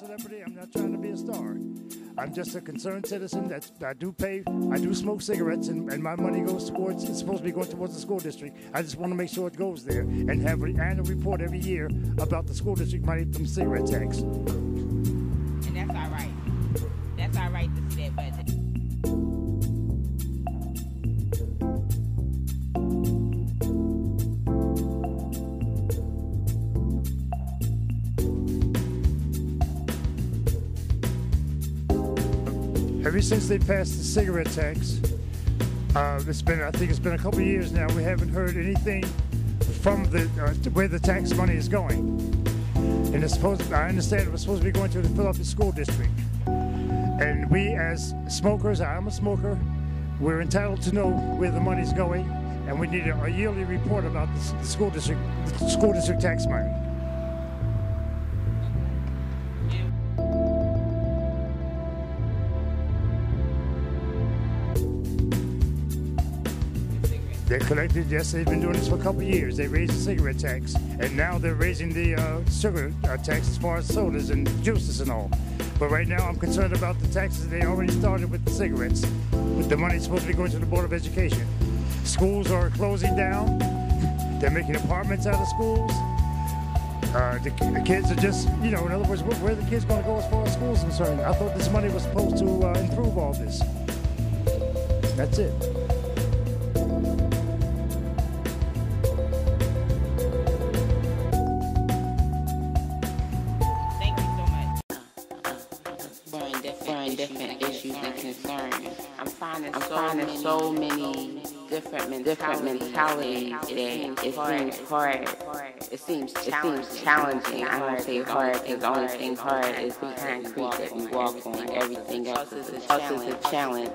not trying to be a star. I'm just a concerned citizen that I do pay, I do smoke cigarettes, and, and my money goes towards, it's supposed to be going towards the school district. I just want to make sure it goes there and have an annual report every year about the school district money from cigarette tax. And that's all right. Ever since they passed the cigarette tax, uh, it's been, I think it's been a couple years now, we haven't heard anything from the, uh, where the tax money is going. And it's supposed, I understand it was supposed to be going to the Philadelphia School District. And we as smokers, I'm a smoker, we're entitled to know where the money's going, and we need a, a yearly report about the, the school district, the school district tax money. They're collected, yes, they've been doing this for a couple years. They raised the cigarette tax, and now they're raising the uh, sugar uh, tax as far as sodas and juices and all. But right now, I'm concerned about the taxes they already started with the cigarettes. With the money supposed to be going to the Board of Education. Schools are closing down. They're making apartments out of schools. Uh, the, the kids are just, you know, in other words, where, where are the kids going to go as far as schools concerned? I thought this money was supposed to uh, improve all this. That's it. Exploring different, different issues and concerns. I'm finding, I'm finding so many different different mentalities that it seems hard. It seems it seems challenging. I don't say hard because the only thing hard is the concrete that we walk on. Everything else is a challenge.